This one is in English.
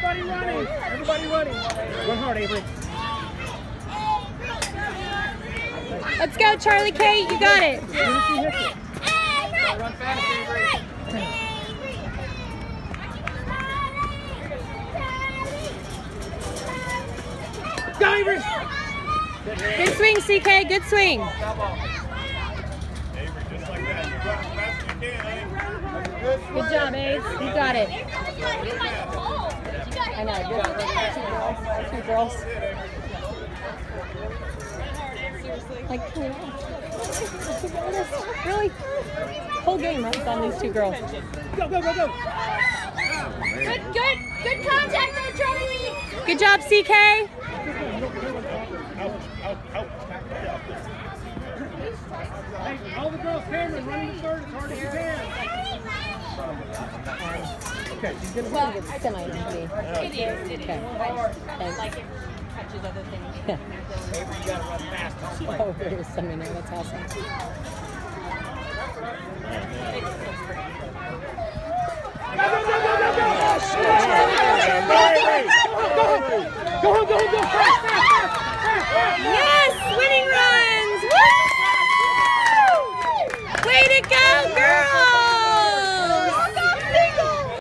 Everybody running. Everybody running. Run hard, Avery. Let's go, Charley Kate. You got it. As soon as she hits it. Run fast, Avery. Go, Avery. Good swing, CK. Good swing. Avery, just like that. You run as fast as you can, Avery. Good job, Ace. You got it. I know. Good. Two girls. Two girls. Like, you know, really, whole game runs on these two girls. Go, go, go, go. Good, good, good contact there, Charley. Good job, CK. Out, out, out. Hey, all the girls, Cameron, running the third as hard as you Okay. Well, it's semi monthly. It is. It okay. is. I just like it touches other things. Yeah. Avery, you gotta run fast. Oh, there's some in. That's awesome. Go, go, go, go, go! Go, go, go, go!